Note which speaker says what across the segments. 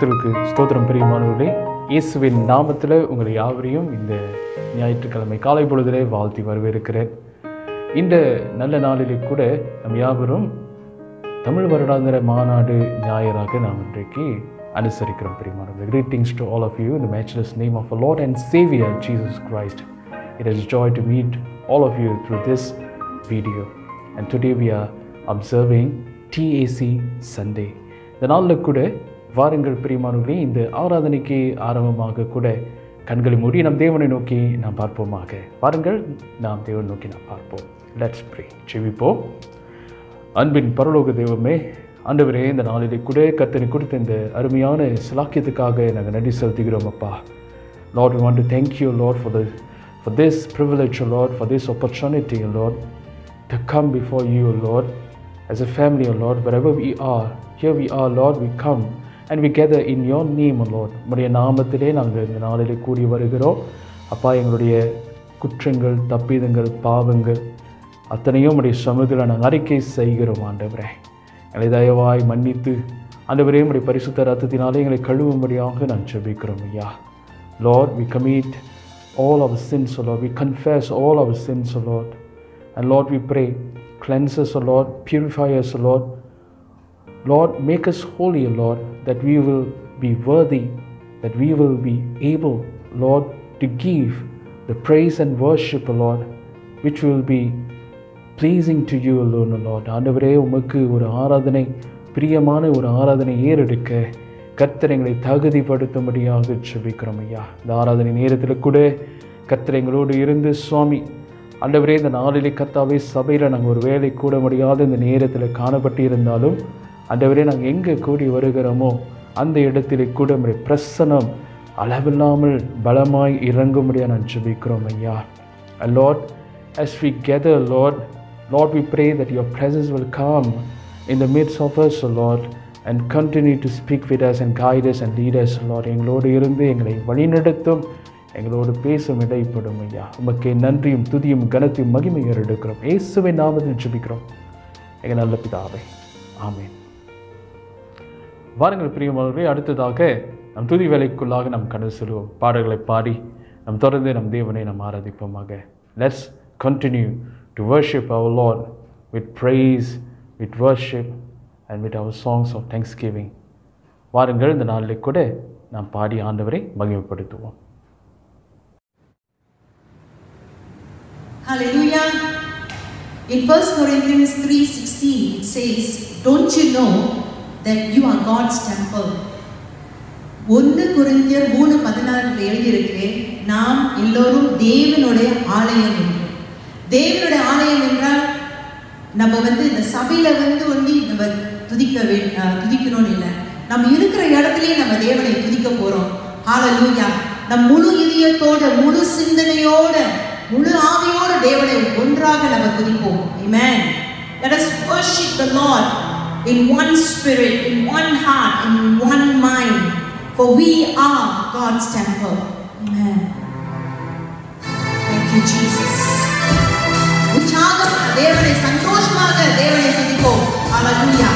Speaker 1: கர்த்தருக்கு ஸ்தோத்திரம் பெரியமானவர்களே இயேசுவின் நாமத்தில் உங்கள் யாவரையும் இந்த ஞாயிற்றுக்கிழமை காலை பொழுதிலே வாழ்த்தி வரவேற்கிறேன் இந்த நல்ல நாளிலே கூட நம் யாவரும் தமிழ் வருடாந்திர மாநாடு ஞாயிறாக நாம் இன்றைக்கு அனுசரிக்கிறோம் பெரியமானவர்கள் greetings to all of you இந்த matchless name of a Lord and saviour Jesus Christ it is joy to meet all of you through this video and today we are observing DAC Sunday இந்த நாளில் கூட வாருங்கள் பிரியமானவர்களே இந்த ஆராதனைக்கு ஆரம்பமாக கூட கண்களை மூடி நம் தேவனை நோக்கி நாம் பார்ப்போமாக. வாருங்கள் நாம் தேவனை நோக்கி நாம் பார்ப்போம். லெட்ஸ் ப்ரே செவிப்போம் அன்பின் பரலோக தெய்வமே ஆண்டவரே இந்த நாளிலே கூட கத்தனை கொடுத்த இந்த அருமையான சிலாக்கியத்துக்காக நாங்கள் நன்றி செலுத்துகிறோம் அப்பா. Lord we want to thank you for the for this this privilege O lord for this the come lord you come before you O lord. As a family O lord wherever we are here we are lord we come and we gather in your name Lord lord நாமத்திலே நாங்கள் இந்த நாளிலே கூடி வருகிறோம் அப்பா எங்களுடைய குற்றங்கள் தப்பிதங்கள் பாவங்கள் அத்தனையும் உடைய சமூகத்தில் நாங்கள் அறிக்கை செய்கிறோம் ஆண்டவரே எங்களை தயவாய் மன்னித்து ஆண்டவரே உடைய பரிசுத்த ரத்தத்தினாலே எங்களை கழுவும்படியாக நான் ஜெபிக்கிறோம் ஐயா Lord we commit all our sins, O Lord. We confess all our sins, O Lord. And Lord, we pray, cleanse us, O Lord, purify us, O Lord. Lord, make us holy, Lord, that we will be worthy, that we will be able, Lord, to give the praise and worship, Lord, which will be pleasing to you alone, Lord Lord. ஆண்டவரே உமக்கு ஒரு ஆராதனை பிரியமான ஒரு ஆராதனை ஏறெடுக்க கர்த்தர் எங்களை தகுதிப்படுத்தும்படியாக செபிக்கிறோம் ஐயா இந்த ஆராதனை நேரத்தில் கூட கர்த்தர் எங்களோடு இருந்து சுவாமி ஆண்டவரே இந்த நாளிலே கர்த்தாவே சபையில் நாங்கள் ஒரு வேலை கூட முடியாத இந்த நேரத்தில் காணப்பட்டு இருந்தாலும் ஆண்டவரே நாங்கள் எங்கே கூடி வருகிறோமோ அந்த இடத்திலே கூட நம்முடைய பிரசனம் அளவில்லாமல் பலமாய் இறங்கும்படியாக நான் ஜெபிக்கிறோம் ஐயா. அ Lord, as we gather, Lord, Lord, we pray that your presence will come in the midst of us, O Lord, and continue to speak with us and guide us and lead us, Lord. எங்களோடு இருந்து எங்களை வழிநடத்தும் எங்களோடு பேசும் இடைப்படும் ஐயா. உமக்கு நன்றியும் துதியும் கனத்தையும் மகிமையும் எடுக்கிறோம். இயேசுவை நாமத்தில் ஜெபிக்கிறோம். எங்கள் நல்ல பிதாவை ஆமேன். வாருங்கள் பிரியமானவர்களே அடுத்ததாக நம் துதி வேலைக்குள்ளாக நம் கடந்து செல்வோம். பாடல்களை பாடி நம் தொடர்ந்து நம் தேவனை நாம் ஆராதிப்போமாக. Let's continue to worship our Lord with praise with worship and with our songs of thanksgiving வாருங்கள் இந்த நாளில் கூட நாம் பாடி ஆண்டவரை மகிமைப்படுத்துவோம்.
Speaker 2: Hallelujah. In 1 Corinthians 3:16 it says, "Don't you know that you are God's temple?" ஒன்று குறைஞ்ச மூணு பதினாறுல எழுதியிருக்கு நாம் எல்லோரும் தேவனுடைய ஆலயம் என்று. தேவனுடைய ஆலயம் என்றால் நம்ம வந்து இந்த சபையில வந்து ஒண்டி நம்ம துதிக்க துதிக்கணும்னு இல்லை. நம்ம இருக்கிற இடத்துலயே நம்ம தேவனை துதிக்க போறோம். ஹalleluya நம் முழு இதயத்தோட முழு சிந்தனையோட முழு ஆவியோட தேவனை ஒன்றாக நம்ம துதிப்போம். Amen. Let us worship the lord. in one spirit in one heart and in one mind for we are god's temple amen thank you jesus உற்சாகம் தேவனை சந்தோஷமாக தேவனை துதிப்போம் ஹalleluya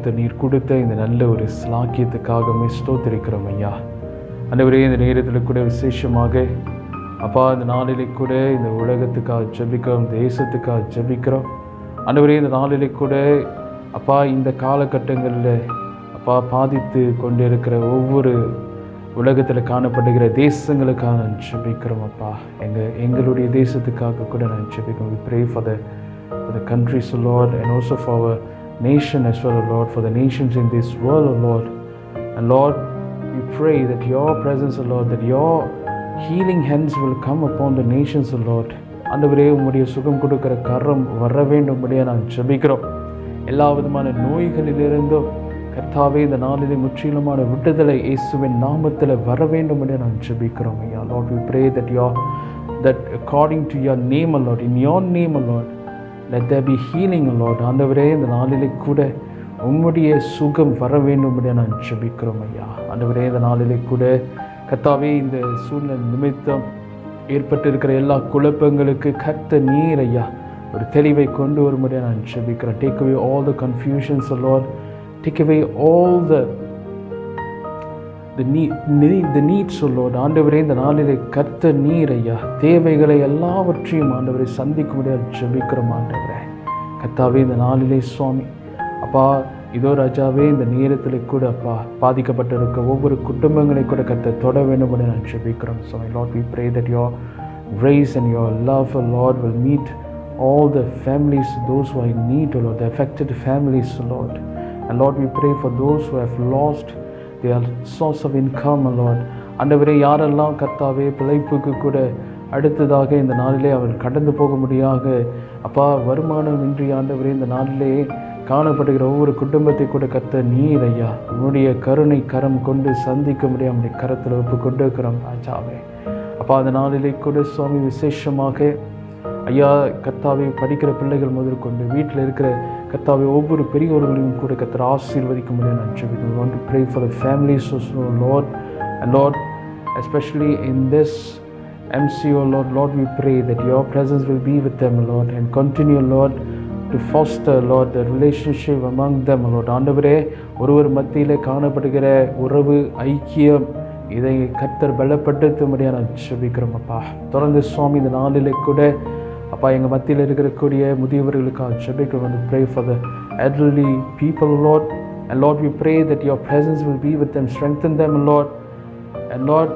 Speaker 1: கத்த நீர் கொடுத்த இந்த நல்ல ஒரு ஸ்லாக்கியத்துக்காகவே ஸ்தோத்திருக்கிறோம் ஐயா. ஆண்டவரே இந்த நேரத்தில் கூட விசேஷமாக அப்பா இந்த நாளிலே கூட இந்த உலகத்துக்காக ஜபிக்கிறோம் தேசத்துக்காக ஜபிக்கிறோம். ஆண்டவரே இந்த நாளிலே கூட அப்பா இந்த காலகட்டங்களில் அப்பா பாதித்து கொண்டு இருக்கிற ஒவ்வொரு உலகத்தில் காணப்படுகிற தேசங்களுக்காக நான் ஜபிக்கிறோம் அப்பா. எங்கள் எங்களுடைய தேசத்துக்காக கூட நான் ஜபிக்கிறோம். Pray for the the for the countries, O Lord, and nation as well, O Lord, for the nations in this world, O Lord. And Lord, we pray that your presence, O Lord, that your healing hands will come upon the nations O ஆண்டவரே உம்முடைய சுகம் கொடுக்கிற கரம் வர வேண்டும்படியாக நாங்கள் ஜெபிக்கிறோம். எல்லா விதமான நோய்களிலிருந்தும் கர்த்தாவே இந்த நாளிலே முற்றிலுமான விடுதலை இயேசுவின் நாமத்தில் வர வேண்டும்படியாக நான் ஜெபிக்கிறோம். ஐயா Lord we pray that your that according to your name O Lord in your name O Lord let the be healing Lord ஆண்டவரே இந்த நாளிலே கூட உம்முடைய சுகம் வர வேண்டும்படியாக நான் ஜபிக்கிறோம் ஐயா. ஆண்டவரே இந்த நாளிலே கூட கத்தாவே இந்த சூழ்நிலை நிமித்தம் ஏற்பட்டிருக்கிற எல்லா குழப்பங்களுக்கு கத்த நீர் ஐயா ஒரு தெளிவை கொண்டு வரும்படியாக நான் ஜபிக்கிறேன். Take away all the confusions Lord take away all the the நீ இந்த நீட் சொல்லோடு ஆண்டவரே இந்த நாளிலே கர்த்த நீர் ஐயா. தேவைகளை எல்லாவற்றையும் ஆண்டவரை சந்திக்க முடியாது ஜெபிக்கிறோம் ஆண்டவரே. கர்த்தாவே இந்த நாளிலே சுவாமி. அப்பா இதோ ராஜாவே இந்த நேரத்தில் கூட அப்பா பாதிக்கப்பட்டிருக்க ஒவ்வொரு குடும்பங்களை கூட கத்த தொட வேண்டும் என்று நான் ஜெபிக்கிறோம் so Lord we pray that your grace and your love Lord will meet meet all the families, those who are in need, O Lord, the affected families, O Lord. And Lord, we pray for those who have lost their source of income, O Lord. ஆண்டவரே யாரெல்லாம் கர்த்தாவே பிழைப்புக்கு கூட அடுத்ததாக இந்த நாளிலே அவர் கடந்து போக முடியாக? அப்பா வருமானம் இன்றி ஆண்டவரே இந்த நாளிலே காணப்படுகிற ஒவ்வொரு குடும்பத்தை கூட கத்த நீர் ஐயா. உன்னுடைய கருணை கரம் கொண்டு சந்திக்க முடியாம உடைய கரத்தில் ஒப்பு கொண்டு இருக்கிறோம் ராஜாவே அப்பா அந்த நாளிலே கூட சுவாமி விசேஷமாக ஐயா கத்தாவை படிக்கிற பிள்ளைகள் முதற்கொண்டு வீட்டில் இருக்கிற கத்தாவை ஒவ்வொரு பெரியவர்களையும் கூட கத்தர் ஆசீர்வதிக்க முடியும் நான் ஜெபிக்கிறேன் pray for the families also Lord and Lord especially in this MCO, Lord, Lord, we pray that your presence will be with them, Lord, and continue, Lord, to foster Lord the relationship among them Lord ஆண்டவரே ஒருவர் மத்தியில் காணப்படுகிற உறவு ஐக்கியம் இதை கத்தர் பலப்படுத்தும்படியாக நான் ஜெபிக்கிறோம் அப்பா தொடர்ந்து சுவாமி இந்த நாளில் கூட அப்பா எங்கள் மத்தியில் இருக்கக்கூடிய முதியவர்களுக்காக ஜெபிக்கிறோம் வந்து pray for the elderly people Lord and Lord we pray that your presence will be with them strengthen them Lord and Lord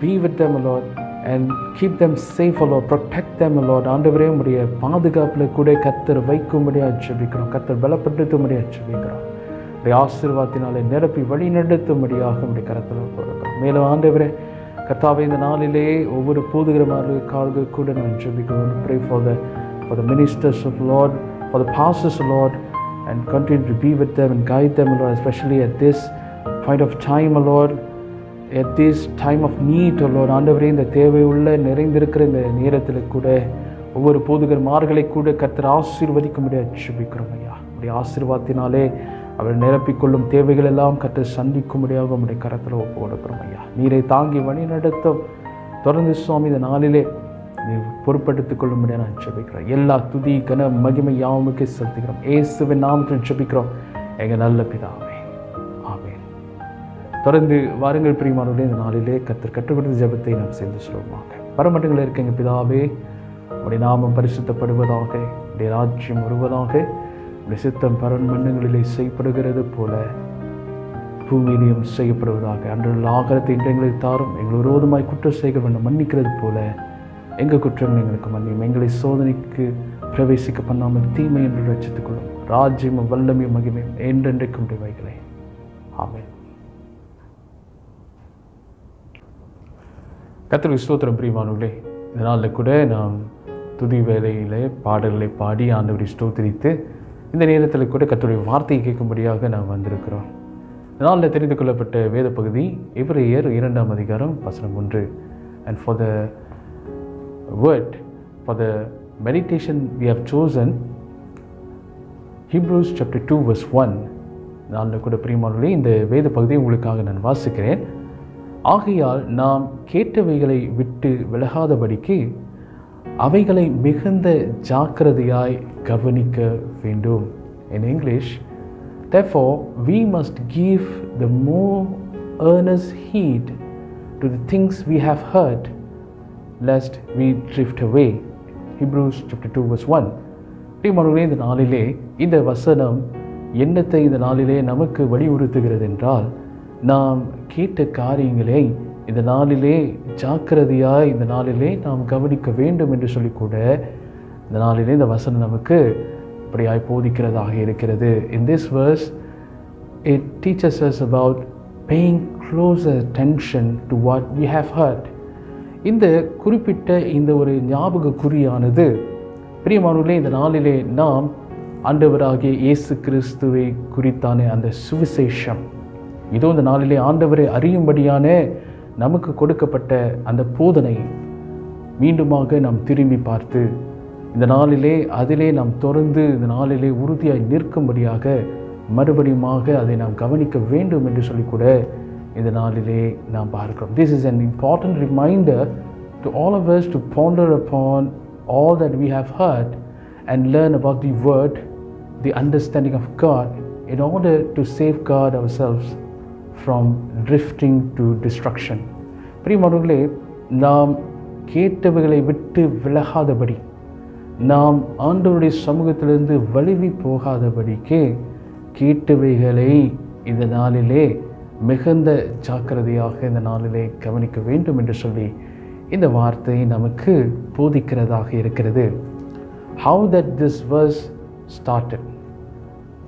Speaker 1: be with them Lord and keep them safe Lord. Protect them Lord. ஆண்டவரே உடைய பாதுகாப்பில் கூட கத்தர் வைக்கும்படியாக ஜெபிக்கிறோம் கத்தர் பலப்படுத்தும்படியாக ஜெபிக்கிறோம் உடைய ஆசீர்வாதத்தினாலே நிரப்பி வழி நடத்தும்படியாக உடைய கரத்தில் கொடுக்கிறோம் மேலும் ஆண்டவரே கர்த்தாவை இந்த நாளிலே ஒவ்வொரு போதுகிறவர்களுக்காக கூட நான் ஜெபிக்கிறோம். Pray for the for the ministers of Lord for the bosses Lord and continue to be with them and guide them Lord especially at this point of time Lord at this time of need Lord ஆண்டவரே இந்த தேவையுள்ள நிறைந்திருக்கிற இந்த நேரத்தில் கூட ஒவ்வொரு போதுகர்மார்களை கூட கர்த்தர் ஆசீர்வதிக்க முடியாது ஜெபிக்கிறோம் ஐயா. அப்படி ஆசீர்வாதத்தினாலே அவர் நிரப்பிக்கொள்ளும் தேவைகள் எல்லாம் கற்று சந்திக்கும்படியாக உடைய கரத்தில் ஒப்பு கொடுக்குறோம் ஐயா. நீரை தாங்கி வழி நடத்தும். தொடர்ந்து சுவாமி இந்த நாளிலே நீ பொறுப்படுத்திக் கொள்ளும்படியாக நான் ஜெபிக்கிறேன் எல்லா துதி கன மகிமை யாவுக்கு செலுத்துகிறோம். ஏசுவின் நாமத்தில் ஜெபிக்கிறோம். எங்கள் நல்ல பிதாவே. ஆமேன். தொடர்ந்து வாருங்கள் பிரியமானவர்களே இந்த நாளிலே கத்தர் கற்றுக்கொடுத்த ஜெபத்தை நாம் சேர்ந்து சொல்லுவாங்க பரமட்டங்களில் இருக்க எங்கள் பிதாவே உடைய நாமம் பரிசுத்தப்படுவதாக உடைய ராஜ்யம் வருவதாக உடைய சித்தம் பரன் மன்னங்களிலே செய்யப்படுகிறது போல பூமியிலையும் செய்யப்படுவதாக அன்றுள்ள ஆகரத்தை இன்றங்களை தாரும் எங்கள் விரோதமாய் குற்றம் செய்ய வேண்டும் மன்னிக்கிறது போல எங்கள் குற்றங்கள் எங்களுக்கு மன்னியும். எங்களை சோதனைக்கு பிரவேசிக்க பண்ணாமல் தீமை என்று ரசித்துக் கொள்ளும். ராஜ்யமும் வல்லமையும் மகிமையும் என்றென்றைக்கும் வைகளே ஆமேன். கத்திரி ஸ்தோத்திரம் பிரியமானவர்களே இதனால் கூட நாம் துதி வேலையிலே பாடல்களை பாடி ஆண்டவரை ஸ்தோத்திரித்து இந்த நேரத்தில் கூட கத்துடைய வார்த்தையை கேட்கும்படியாக நாம் வந்திருக்கிறோம். நாளில் தெரிந்து கொள்ளப்பட்ட வேத பகுதி எபிரேயர் இரண்டாம் அதிகாரம் வசனம் ஒன்று. And for the word for the meditation we have chosen Hebrews chapter two verse one நாளில் கூட பிரியமானவர்களே இந்த வேத பகுதியை உங்களுக்காக நான் வாசிக்கிறேன். ஆகையால் நாம் கேட்டவைகளை விட்டு விலகாதபடிக்கு அவைகளை மிகுந்த ஜாக்கிரதையாய் கவனிக்க வேண்டும் in English therefore we must give the more earnest heed to the things we have heard lest we drift away Hebrews chapter two verse one பிரியமானவர்களே இந்த நாளிலே இந்த வசனம் என்னத்தை இந்த நாளிலே நமக்கு வலியுறுத்துகிறது என்றால் நாம் கேட்ட காரியங்களை இந்த நாளிலே ஜாக்கிரதையாய் இந்த நாளிலே நாம் கவனிக்க வேண்டும் என்று சொல்லி கூட இந்த நாளிலே இந்த வசனம் நமக்கு இப்படியாய் போதிக்கிறதாக இருக்கிறது. In this verse it teaches us about paying close attention to what we have heard இந்த குறிப்பிட்ட இந்த ஒரு ஞாபக குறியானது பிரியமானவர்களே இந்த நாளிலே நாம் ஆண்டவராகிய இயேசு கிறிஸ்துவை குறித்தான அந்த சுவிசேஷம். இதோ இந்த நாளிலே ஆண்டவரை அறியும்படியான நமக்கு கொடுக்கப்பட்ட அந்த போதனை மீண்டுமாக நாம் திரும்பி பார்த்து இந்த நாளிலே அதிலே நாம் தொடர்ந்து இந்த நாளிலே உறுதியாய் நிற்கும்படியாக மறுபடியுமாக அதை நாம் கவனிக்க வேண்டும் என்று சொல்லிக்கூட இந்த நாளிலே நாம் பார்க்கிறோம் this is an important reminder to all of to ponder upon all that we have heard and learn about the word the understanding of God to save to our ourselves from drifting to destruction பிரியமானவர்களே நாம் கேட்டவைகளை விட்டு விலகாதபடி நாம் ஆண்டவருடைய சமூகத்திலிருந்து வழுவி போகாதபடிக்கே கேட்டவைகளை இந்த நாளிலே மிகுந்த ஜாக்கிரதையாக இந்த நாளிலே கவனிக்க வேண்டும் என்று சொல்லி இந்த வார்த்தை நமக்கு போதிக்கிறதாக இருக்கிறது. How that this verse started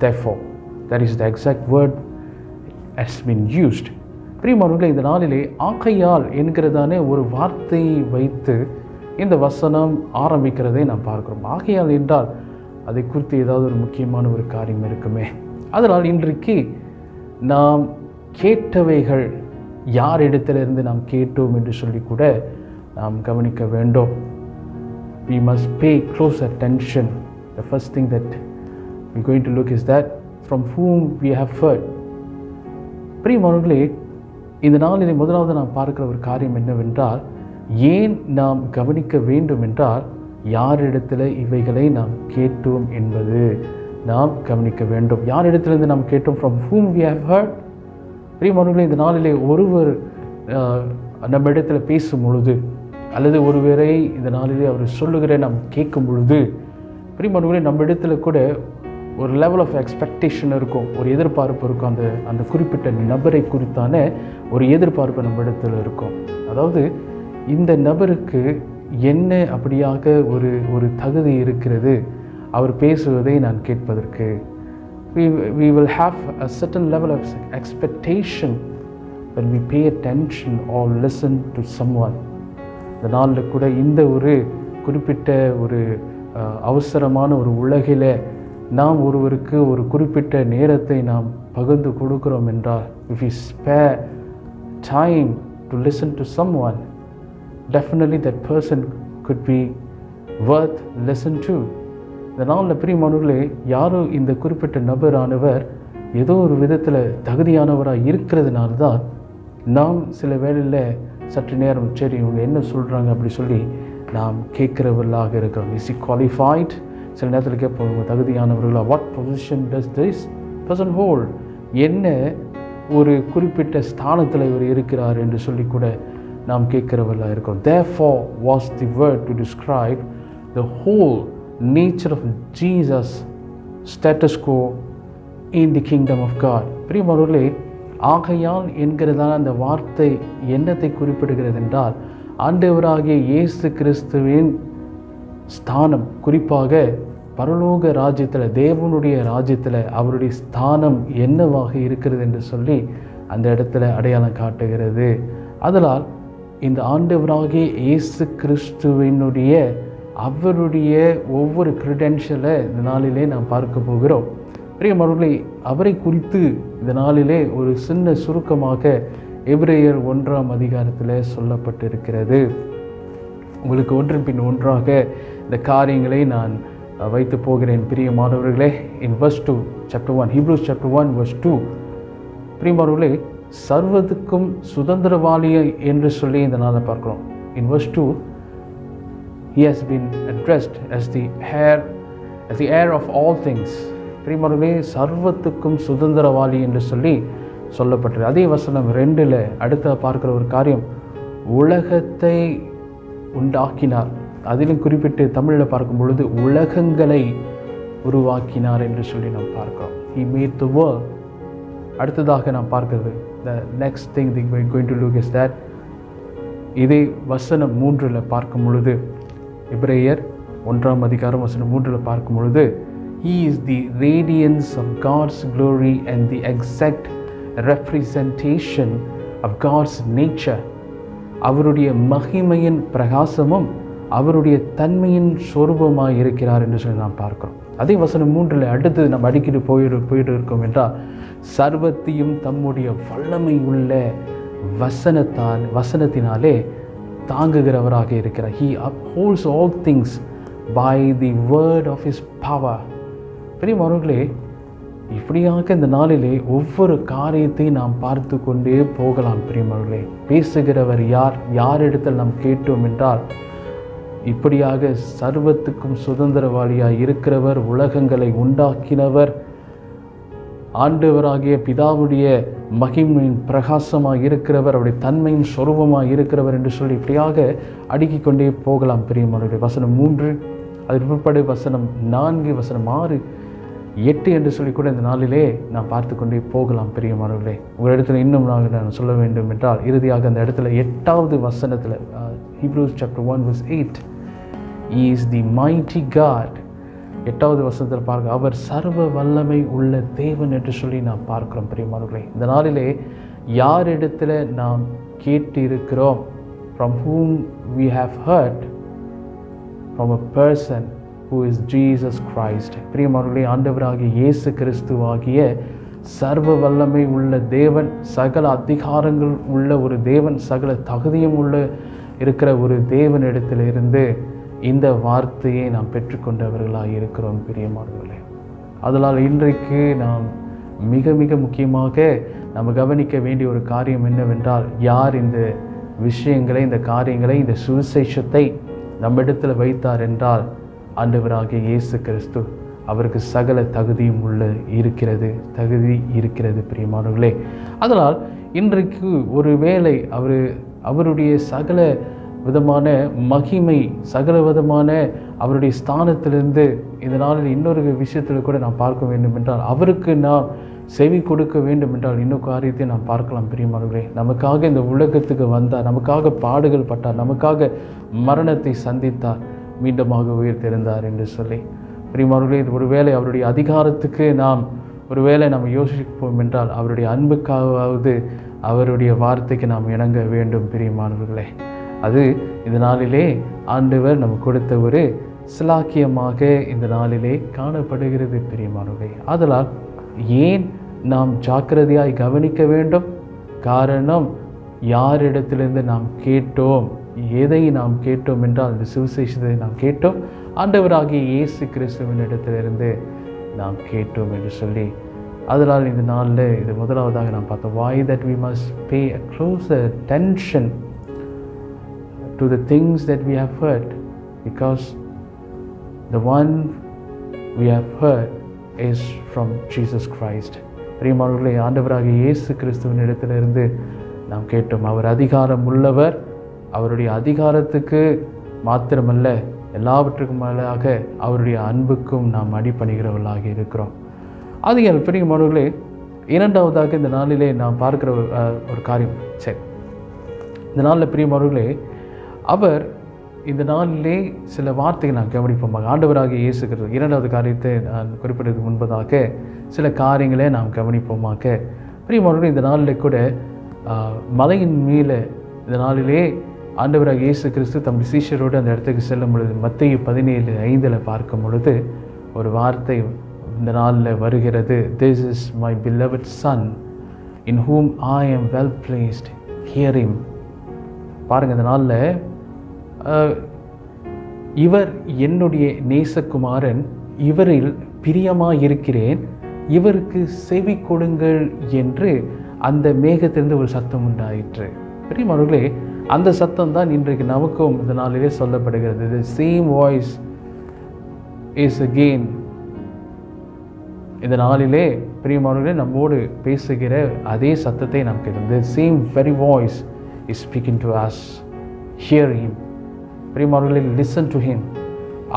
Speaker 1: therefore that is the exact word has been used பிரியமானவர்களே இந்த நாளிலே ஆக்கையால் என்கிறதான ஒரு வார்த்தையை வைத்து இந்த வசனம் ஆரம்பிக்கிறதை நாம் பார்க்கிறோம். ஆகையால் என்றால் அதை குறித்து ஏதாவது ஒரு முக்கியமான ஒரு காரியம் இருக்குமே. அதனால் இன்றைக்கு நாம் கேட்டவைகள் யார் இடத்திலிருந்து நாம் கேட்டோம் என்று சொல்லி கூட நாம் கவனிக்க வேண்டும். We must pay close attention the first thing that we going to look is that from whom we have heard. பிரியமானவர்களே இந்த நாளிலே முதலாவது நாம் பார்க்கிற ஒரு காரியம் என்னவென்றால் ஏன் நாம் கவனிக்க வேண்டும் என்றால் யாரிடத்தில் இவைகளை நாம் கேட்டோம் என்பது. நாம் கவனிக்க வேண்டும். யாரிடத்திலிருந்து நாம் கேட்டோம்? From whom we have heard பிரியமானவர்களே இந்த நாளிலே ஒருவர் நம்ம இடத்துல பேசும் பொழுது அல்லது ஒருவரை இந்த நாளிலே அவர் சொல்லுகிற நாம் கேட்கும் பொழுது பிரியமானவர்களே நம்ம இடத்துல கூட ஒரு லெவல் ஆஃப் எக்ஸ்பெக்டேஷன் இருக்கும் ஒரு எதிர்பார்ப்பு இருக்கும். அந்த அந்த குறிப்பிட்ட நபரை குறித்தான ஒரு எதிர்பார்ப்பு நம்ம இடத்துல இருக்கும். அதாவது இந்த நபருக்கு என்ன அப்படியாக ஒரு ஒரு தகுதி இருக்கிறது? அவர் பேசுவதை நான் கேட்பதற்கு. We, we will have a certain level of expectation when we pay attention or listen to someone. இந்த நாளில் கூட இந்த ஒரு குறிப்பிட்ட ஒரு அவசரமான ஒரு உலகில் நாம் ஒருவருக்கு ஒரு குறிப்பிட்ட நேரத்தை நாம் பகிர்ந்து கொடுக்கிறோம் என்றால் is we time to listen to someone definitely that person could be worth listen to இந்த நாளில் பிரியமானவர்களே யாரோ இந்த குறிப்பிட்ட நபரானவர் ஏதோ ஒரு விதத்தில் தகுதியானவராக இருக்கிறதுனால தான் நாம் சில வேளையில் சற்று நேரம் சரி இவங்க என்ன சொல்கிறாங்க அப்படி சொல்லி நாம் கேட்குறவர்களாக இருக்கிறோம். இஸ் இ குவாலிஃபைட் சில நேரத்தில் கேட்போம் தகுதியானவர்களா? What position does this person hold என்ன ஒரு குறிப்பிட்ட ஸ்தானத்தில் இவர் இருக்கிறார் என்று சொல்லி கூட நாம் கேட்கிறவர்களாக இருக்கிறோம் for was the word to describe the whole nature of Jesus status quo in the kingdom of of God? பிரியமானவர்களே ஆகையால் என்கிறதான அந்த வார்த்தை என்னத்தை குறிப்பிடுகிறது என்றால் ஆண்டவராகிய இயேசு கிறிஸ்துவின் ஸ்தானம். குறிப்பாக பரலோக ராஜ்யத்தில் தேவனுடைய ராஜ்யத்தில் அவருடைய ஸ்தானம் என்னவாக இருக்கிறது என்று சொல்லி அந்த இடத்துல அடையாளம் காட்டுகிறது. அதனால் இந்த ஆண்டவராகிய இயேசு கிறிஸ்துவினுடைய அவருடைய ஒவ்வொரு கிரிடென்ஷியலை இந்த நாளிலே நாம் பார்க்க போகிறோம். பெரிய பிரியமானவர்களே அவரை குறித்து இந்த நாளிலே ஒரு சின்ன சுருக்கமாக எபிரேயர் ஒன்றாம் அதிகாரத்தில் சொல்லப்பட்டிருக்கிறது. உங்களுக்கு ஒன்றின் பின் ஒன்றாக இந்த காரியங்களை நான் வைத்து போகிறேன். பிரியமானவர்களே in verse two chapter one Hebrews chapter one verse two பிரியமானவர்களே சர்வத்துக்கும் சுதந்திரவாளி என்று சொல்லி இந்த நாளை பார்க்குறோம். In verse two he has been addressed as the heir as the heir of all things பிரியமானவர்களே சர்வத்துக்கும் சுதந்திரவாளி என்று சொல்லி சொல்லப்பட்டது அதே வசனம் ரெண்டில் அடுத்த பார்க்குற ஒரு காரியம் உலகத்தை உண்டாக்கினார். அதிலும் குறிப்பிட்டு தமிழில் பார்க்கும் பொழுது உலகங்களை உருவாக்கினார் என்று சொல்லி நாம் பார்க்கிறோம். ஹி மேட் த வேர்ல்ட் அடுத்ததாக நாம் பார்க்கிறது the next thing thing we going to look is that இதே வசனம் மூன்றில் பார்க்கும் பொழுது இப்ரேயர் ஒன்றாம் அதிகாரம் வசனம் மூன்றில் பார்க்கும் பொழுது he is the radiance of God's glory and the exact representation of God's nature அவருடைய மகிமையின் பிரகாசமும் அவருடைய தன்மையின் சொரூபமாக இருக்கிறார் என்று சொல்லி நாம் பார்க்கிறோம். அதே வசனம் மூன்றில் அடுத்து நம்ம அடிக்கடி போயிடு போயிட்டு இருக்கோம் என்றால் சர்வத்தையும் தம்முடைய வல்லமை உள்ள வசனத்தால் வசனத்தினாலே தாங்குகிறவராக இருக்கிறார். He upholds all things by the word of his power பெரியமானவர்களே இப்படியாக இந்த நாளிலே ஒவ்வொரு காரியத்தையும் நாம் பார்த்து கொண்டே போகலாம் பிரியமர்களே பேசுகிறவர் யார்? யாரிடத்தில் நாம் கேட்டோம் என்றால் இப்படியாக சர்வத்துக்கும் சுதந்திரவாளியாக இருக்கிறவர் உலகங்களை உண்டாக்கினவர் ஆண்டவராகிய பிதாவுடைய மகிமையின் பிரகாசமாக இருக்கிறவர் அவருடைய தன்மையின் சொரூபமாக இருக்கிறவர் என்று சொல்லி இப்படியாக அடுக்கிக் கொண்டே போகலாம் பிரியமானவர்களே. வசனம் மூன்று அதற்கு பிற்பாடு வசனம் நான்கு வசனம் ஆறு எட்டு என்று சொல்லி கூட இந்த நாளிலே நான் பார்த்து கொண்டே போகலாம் பிரியமானவர்களே. ஒரு இடத்துல இன்னும் நாங்கள் நான் சொல்ல வேண்டும் என்றால் இறுதியாக அந்த இடத்துல எட்டாவது வசனத்தில் Hebrews chapter one verse eight is the mighty God எட்டாவது வசனத்தில் பார்க்க அவர் சர்வ வல்லமை உள்ள தேவன் என்று சொல்லி நாம் பார்க்கிறோம் பிரியமானவர்களே. இந்த நாளிலே யார் இடத்துல நாம் கேட்டு இருக்கிறோம் from whom we have heard from a person who is Jesus Christ பிரியமானவர்களே ஆண்டவராகிய இயேசு கிறிஸ்துவாகிய சர்வ வல்லமை உள்ள தேவன் சகல அதிகாரங்கள் உள்ள ஒரு தேவன் சகல தகுதியும் உள்ள இருக்கிற ஒரு தேவனிடத்திலிருந்து இந்த வார்த்தையை நாம் பெற்றுக்கொண்டவர்களாக இருக்கிறோம் பிரியமானவர்களே. அதனால் இன்றைக்கு நாம் மிக மிக முக்கியமாக நம்ம கவனிக்க வேண்டிய ஒரு காரியம் என்னவென்றால் யார் இந்த விஷயங்களை இந்த காரியங்களை இந்த சுவிசேஷத்தை நம்மிடத்தில் வைத்தார் என்றால் ஆண்டவராகிய இயேசு கிறிஸ்து அவருக்கு சகல தகுதியும் உள்ள இருக்கிறது தகுதி இருக்கிறது பிரியமானவர்களே. அதனால் இன்றைக்கு ஒரு வேளை அவர் அவருடைய சகல விதமான மகிமை சகல விதமான அவருடைய ஸ்தானத்திலிருந்து இதனால் இன்னொரு விஷயத்தில் கூட நான் பார்க்க வேண்டும் என்றால் அவருக்கு நான் செவி கொடுக்க வேண்டும் என்றால் இன்னொரு காரியத்தை நாம் பார்க்கலாம் பிரியமானவர்களே. நமக்காக இந்த உலகத்துக்கு வந்தார் நமக்காக பாடுகள் பட்டார் நமக்காக மரணத்தை சந்தித்தார். மீண்டுமாக உயிர் தெரிந்தார் என்று சொல்லி. பிரிமார்களே இது ஒருவேளை அவருடைய அதிகாரத்துக்கு நாம் ஒருவேளை நாம் யோசிப்போம் என்றால் அவருடைய அன்புக்காகவாவது அவருடைய வார்த்தைக்கு நாம் இணங்க வேண்டும் பிரியமானவர்களே. அது இந்த நாளிலே ஆண்டவர் நமக்கு கொடுத்த ஒரு சிலாக்கியமாக இந்த நாளிலே காணப்படுகிறது பிரியமானவர்களே. அதனால் ஏன் நாம் ஜாக்கிரதையாய் கவனிக்க வேண்டும்? காரணம் யாரிடத்திலிருந்து நாம் கேட்டோம்? எதை நாம் கேட்டோம் என்றால் இந்த சுவிசேஷத்தை நாம் கேட்டோம். ஆண்டவராகிய இயேசு கிறிஸ்துவின் இடத்திலிருந்து நாம் கேட்டோம் என்று சொல்லி அதனால் இந்த நாளில் இது முதலாவதாக நாம் பார்த்தோம் that that we pay pay close closer attention the things that that we have heard. Because the one we have heard is from Jesus Christ. பிரியமானவர்களே ஆண்டவராகிய இயேசு கிறிஸ்துவின் இடத்திலிருந்து நாம் கேட்டோம். அவர் அதிகாரம் உள்ளவர். அவருடைய அதிகாரத்துக்கு மாத்திரமல்ல எல்லாவற்றுக்கும் மேலாக அவருடைய அன்புக்கும் நாம் அடிப்பணிகிறவர்களாக இருக்கிறோம். அது என் பெரிய பிரியமானவர்களே இரண்டாவதாக இந்த நாளிலே நாம் பார்க்கிற ஒரு, ஒரு காரியம். சரி. இந்த நாளில் பிரியமானவர்களே அவர் இந்த நாளிலே சில வார்த்தைகள் நான் கவனிப்போமாக. ஆண்டவராக இயேசுகிறது இரண்டாவது காரியத்தை நான் குறிப்பிட்டதுக்கு முன்பதாக சில காரியங்களை நாம் கவனிப்போமாக. பிரியமானவர்களே இந்த நாளில் கூட மலையின் மேலே இந்த நாளிலே ஆண்டவராக இயேசு கிறிஸ்து தம் சீஷரோடு அந்த இடத்துக்கு செல்லும் பொழுது மத்திய பதினேழு ஐந்தில் பார்க்கும் பொழுது ஒரு வார்த்தை இந்த நாளில் வருகிறது. This is my beloved son in whom I am well pleased hear பாருங்கள் இந்த நாளில் இவர் என்னுடைய நேசகுமாரன் இவரில் பிரியமாக இருக்கிறேன் இவருக்கு செவி கொடுங்கள் என்று அந்த மேகத்திலிருந்து ஒரு சத்தம் உண்டாயிற்று. பெரியமார்களே அந்த சத்தம் தான் இன்றைக்கு நமக்கும் இந்த நாளிலே சொல்லப்படுகிறது. The same voice is again இந்த நாளிலே பிரியமானவர்களே நம்மோடு பேசுகிற அதே சத்தத்தை நமக்கு இருந்தது same very voice is speaking to us hear him பிரியமானவர்களே லிசன் டு ஹிம்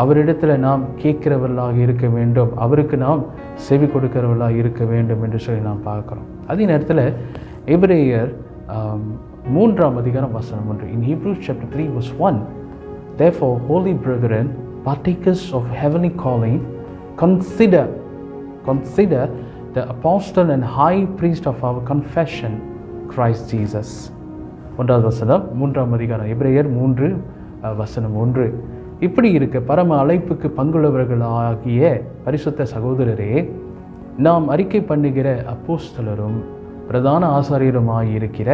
Speaker 1: அவரிடத்தில் நாம் கேட்கிறவர்களாக இருக்க வேண்டும். அவருக்கு நாம் செவி கொடுக்கிறவர்களாக இருக்க வேண்டும் என்று சொல்லி நாம் பார்க்குறோம். அதே நேரத்தில் எபிரேயர் மூன்றாம் அதிகாரம் வசனம் ஒன்று in Hebrews chapter three verse one Therefore, holy brethren partakers of heavenly calling, consider, consider the apostle and high priest of our confession, Christ Jesus. ஒன்றாவது வசனம் மூன்றாம் அதிகாரம் எப்ரேயர் மூன்று வசனம் ஒன்று இப்படி இருக்க பரம அழைப்புக்கு பங்குள்ளவர்களாகிய பரிசுத்த சகோதரரே நாம் அறிக்கை பண்ணுகிற அப்போஸ்தலரும் பிரதான ஆசாரியருமாயிருக்கிற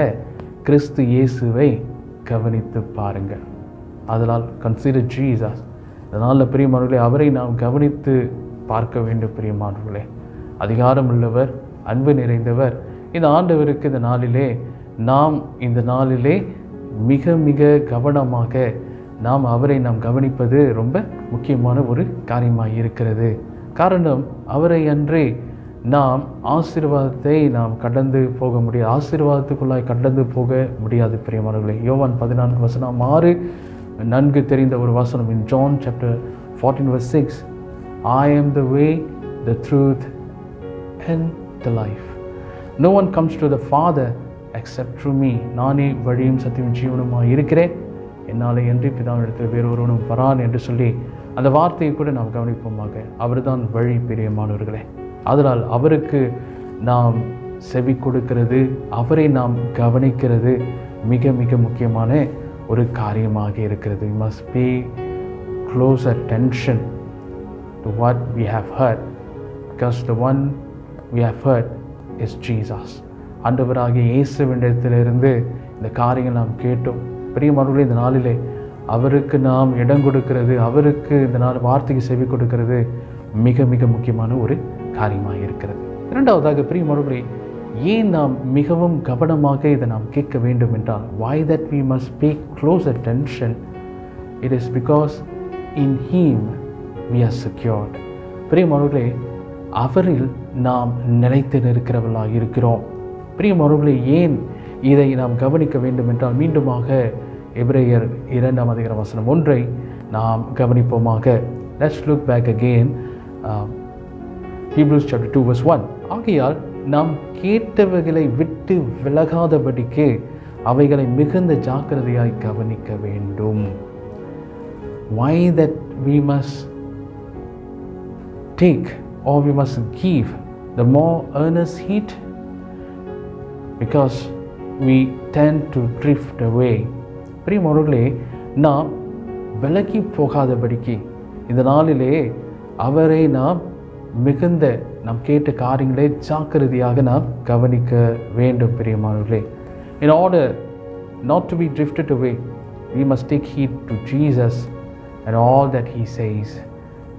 Speaker 1: கிறிஸ்து இயேசுவை கவனித்து பாருங்கள். அதனால் கன்சிடர் ஜீசஸ் அதனால் பிரியமானவர்களே அவரை நாம் கவனித்து பார்க்க வேண்டும் பிரியமானவர்களே. அதிகாரம் உள்ளவர் அன்பு நிறைந்தவர் இந்த ஆண்டவருக்கு இந்த நாளிலே நாம் இந்த நாளிலே மிக மிக கவனமாக நாம் அவரை நாம் கவனிப்பது ரொம்ப முக்கியமான ஒரு காரியமாக இருக்கிறது காரணம் அவரை அன்றே நாம் ஆசீர்வாதத்தை நாம் கடந்து போக முடியாது ஆசீர்வாதத்துக்குள்ளாய் கடந்து போக முடியாது பிரியமானவர்களே. யோவான் பதினான்கு வசனம் ஆறு நன்கு தெரிந்த ஒரு வசனம் in John chapter fourteen verse six I am the way the truth and the life no one comes to the father except through me நானே வழியும் சத்தியம் ஜீவனமாக இருக்கிறேன். என்னால் என்று பிதாவிடத்தில் வேறொருவனும் வரான் என்று சொல்லி அந்த வார்த்தையை கூட நாம் கவனிப்போமாக. அவர்தான் வழி பிரியமானவர்களே. அதனால் அவருக்கு நாம் செவி கொடுக்கிறது அவரை நாம் கவனிக்கிறது மிக மிக முக்கியமான ஒரு காரியமாக இருக்கிறது. We must pay close attention to what we have heard because the one we have heard is Jesus. ஆண்டவராகிய இயேசுவிடத்திலிருந்து இந்த காரியங்கள் நாம் கேட்டோம். பெரிய மறுபடியும் இந்த நாளிலே அவருக்கு நாம் இடம் கொடுக்கிறது அவருக்கு இந்த நாள் வார்த்தைக்கு செவி கொடுக்கிறது மிக மிக முக்கியமான ஒரு காரியமாக இருக்கிறது. இரண்டாவதாக பிரியமானவர்களே ஏன் நாம் மிகவும் கவனமாக இதை நாம் கேட்க வேண்டும் என்றால் why that we must pay close it is because in him we are secured secured. பிரியமானவர்களே அவரில் நாம் நிலைத்து நிற்கிறவர்களாக இருக்கிறோம். பிரியமானவர்களே ஏன் இதை நாம் கவனிக்க வேண்டும் என்றால் மீண்டுமாக எபிரேயர் இரண்டாம் அதிகார வசனம் ஒன்றை நாம் கவனிப்போமாக. Let's look back again Hebrews chapter two verse one ஆகையால் நாம் கேட்டவைகளை விட்டு விலகாதபடிக்கு அவைகளை மிகுந்த ஜாக்கிரதையாய் கவனிக்க வேண்டும். Why that we must take or we must give the more earnest heed because we tend to drift away பிரியமானவர்களே நாம் விலகி போகாதபடிக்கு இந்த நாளிலே அவரை நாம் மிகுந்த நாம் கேட்ட காரியங்களை ஜாக்கிரதையாக நாம் கவனிக்க வேண்டும் பிரியமானவர்களே. In order not to be drifted away we must take heed to Jesus and all that he says.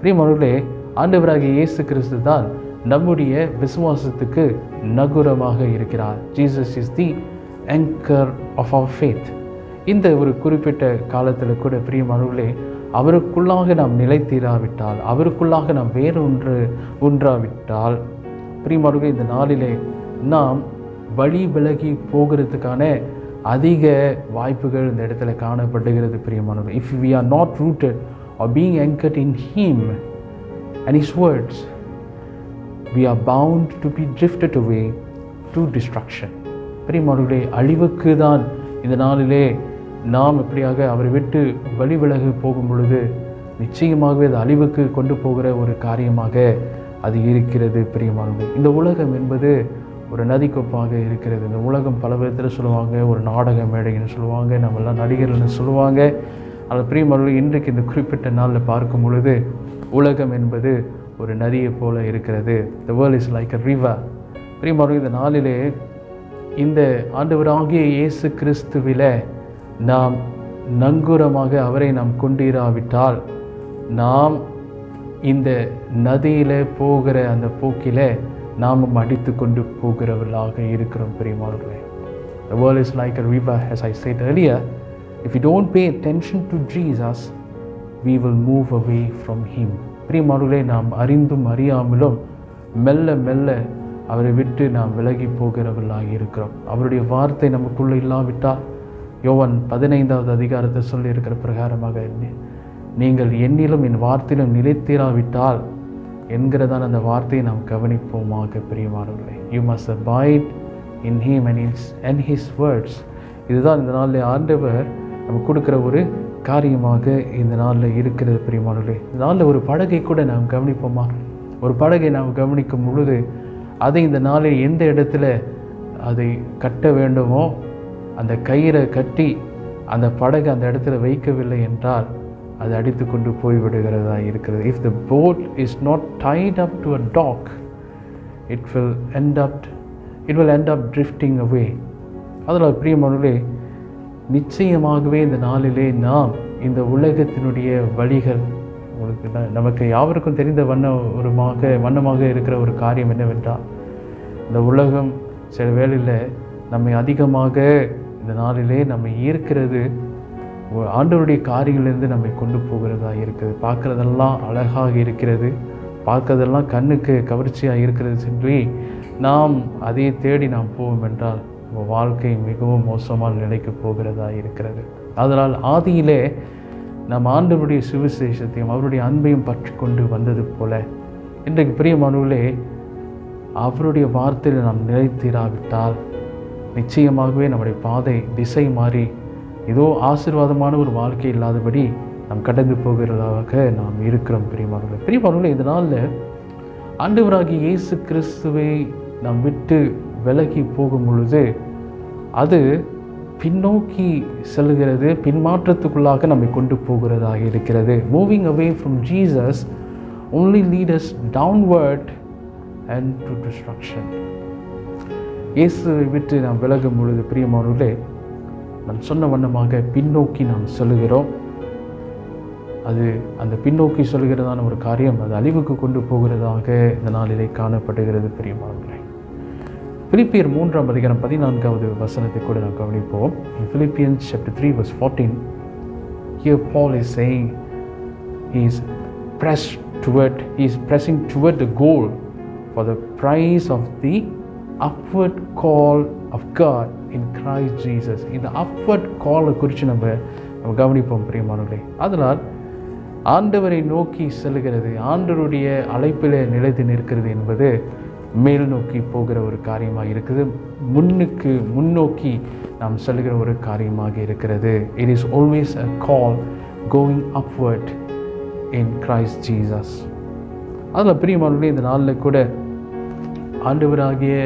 Speaker 1: பிரியமானவர்களே ஆண்டவராக இயேசு கிறிஸ்து தான் நம்முடைய விசுவாசத்துக்கு நகுரமாக இருக்கிறார். Jesus is the anchor of our faith இந்த ஒரு குறிப்பிட்ட காலத்தில் கூட பிரியமானவர்களே அவருக்குள்ளாக நாம் நிலைத்தீராவிட்டால் அவருக்குள்ளாக நாம் வேறொன்று ஒன்றாவிட்டால் பிரியமானவர்களே இந்த நாளிலே நாம் வழி விலகி போகிறதுக்கான அதிக வாய்ப்புகள் இந்த இடத்துல காணப்படுகிறது பிரியமானவர்கள். If we are not rooted or being anchored in him and his words we are bound to be drifted away to destruction பிரியமானவர்களே அழிவுக்கு தான் இந்த நாளிலே நாம் எப்படியாக அவரை விட்டு வழிவிலகு போகும் பொழுது நிச்சயமாகவே அது அழிவுக்கு கொண்டு போகிற ஒரு காரியமாக அது இருக்கிறது பிரியமானது இந்த உலகம் என்பது ஒரு நதிக்கொப்பாக இருக்கிறது. இந்த உலகம் பல விதத்தில் சொல்லுவாங்க ஒரு நாடக மேடைன்னு சொல்லுவாங்க நம்மெல்லாம் நடிகர்கள்னு சொல்லுவாங்க. அதில் பிரியமானவர்களே இன்றைக்கு இந்த குறிப்பிட்ட நாளில் பார்க்கும் பொழுது உலகம் என்பது ஒரு நதியை போல இருக்கிறது. The world is like a river பிரியமாக இந்த நாளிலே இந்த ஆண்டவராகிய இயேசு கிறிஸ்துவில நாம் நங்கூரமாக அவரை நாம் கொண்டிராவிட்டால் நாம் இந்த நதியில் போகிற அந்த போக்கில் நாமும் அடித்து கொண்டு போகிறவர்களாக இருக்கிறோம் பிரியமானவர்களே The world is like a river, as I said earlier. If you don't pay attention to Jesus, we will move away from Him. பிரியமானவர்களே நாம் அறிந்தும் அறியாமலும் மெல்ல மெல்ல அவரை விட்டு நாம் விலகி போகிறவர்களாக இருக்கிறோம் அவருடைய வார்த்தை நமக்குள்ளே இல்லாவிட்டால் யோவன் பதினைந்தாவது அதிகாரத்தை சொல்லியிருக்கிற பிரகாரமாக என்ன? நீங்கள் என்னிலும் என் வார்த்தையிலும் நிலைத்திராவிட்டால் என்கிறதான அந்த வார்த்தையை நாம் கவனிப்போமாக பிரியமானவர்களே. You must abide in him and ins and his words இதுதான் இந்த நாளில் ஆண்டவர் நம்ம கொடுக்குற ஒரு காரியமாக இந்த நாளில் இருக்கிறது பிரியமானவர்களே. இந்த நாளில் ஒரு படகை கூட நாம் கவனிப்போமா? ஒரு படகை நாம் கவனிக்கும் பொழுது அதை இந்த நாளில் எந்த இடத்துல அதை கட்ட வேண்டுமோ அந்த கயிறை கட்டி அந்த படகு அந்த இடத்துல வைக்கவில்லை என்றால் அது அடித்து கொண்டு போய்விடுகிறதா இருக்கிறது. If the boat is not tied up to a dock it will end up it will end up drifting away அதனால் பிரியமானவர்களே நிச்சயமாகவே இந்த நாளிலே நாம் இந்த உலகத்தினுடைய வழிகள் உங்களுக்கு நமக்கு யாவருக்கும் தெரிந்த வண்ண ஒருமாக வண்ணமாக இருக்கிற ஒரு காரியம் என்னவென்றால் இந்த உலகம் சில வேளையில் நம்மை அதிகமாக இந்த நாளிலே நம்மை ஈர்க்கிறது ஆண்டவருடைய காரியங்களிலிருந்து நம்மை கொண்டு போகிறதா இருக்குது. பார்க்குறதெல்லாம் அழகாக இருக்கிறது. பார்க்கறதெல்லாம் கண்ணுக்கு கவர்ச்சியாக இருக்கிறது சொல்லி நாம் அதை தேடி நாம் போவோம் என்றால் உங்கள் வாழ்க்கை மிகவும் மோசமான நிலைக்கு போகிறதா இருக்கிறது. அதனால் ஆதியிலே நம் ஆண்டவருடைய சுவிசேஷத்தையும் அவருடைய அன்பையும் பற்றி கொண்டு வந்தது போல இன்றைக்கு பிரியமானவர்களே அவருடைய வார்த்தையில் நாம் நிலைத்திராவிட்டால் நிச்சயமாகவே நம்முடைய பாதை திசை மாறி ஏதோ ஆசீர்வாதமான ஒரு வாழ்க்கை இல்லாதபடி நாம் கடந்து போகிறதாக நாம் இருக்கிறோம் பிரியமானவர்களே. பிரியமானவர்களே இதனால் ஆண்டவராகி இயேசு கிறிஸ்துவை நாம் விட்டு விலகி போகும் பொழுது அது பின்னோக்கி செல்கிறது பின்மாற்றத்துக்குள்ளாக நம்மை கொண்டு போகிறதாக இருக்கிறது. Moving away from Jesus only leaders downward and to destruction இயேசுவை விட்டு நாம் விலகும் பொழுது பிரியமானவர்களே நான் சொன்ன வண்ணமாக பின்னோக்கி நாம் செல்கிறோம் அது அந்த பின்னோக்கி சொல்கிறதான ஒரு காரியம் அது அழிவுக்கு கொண்டு போகிறதாக இந்த நாளிலே காணப்படுகிறது பிரியமானவர்களே. பிலிப்பியர் மூன்றாம் அதிகாரம் பதினான்காவது வசனத்தை கூட நாம் கவனிப்போம். Philippians chapter three 3 verse 14 here Paul is saying he is pressed toward toward the goal for the prize of the upward call of God in Christ Jesus இந்த அப்வர்ட் காலை குறித்து நம்ம நம்ம கவனிப்போம் பிரியமானவர்களே. அதனால் ஆண்டவரை நோக்கி செல்கிறது ஆண்டவருடைய அழைப்பிலே நிலைத்து நிற்கிறது என்பது மேல் நோக்கி போகிற ஒரு காரியமாக இருக்குது. முன்னுக்கு முன்னோக்கி நாம் செல்கிற ஒரு காரியமாக இருக்கிறது. It is always a call going upward in Christ Jesus அதில் பிரியமானவர்களே இந்த நாளில் கூட ஆண்டவராகிய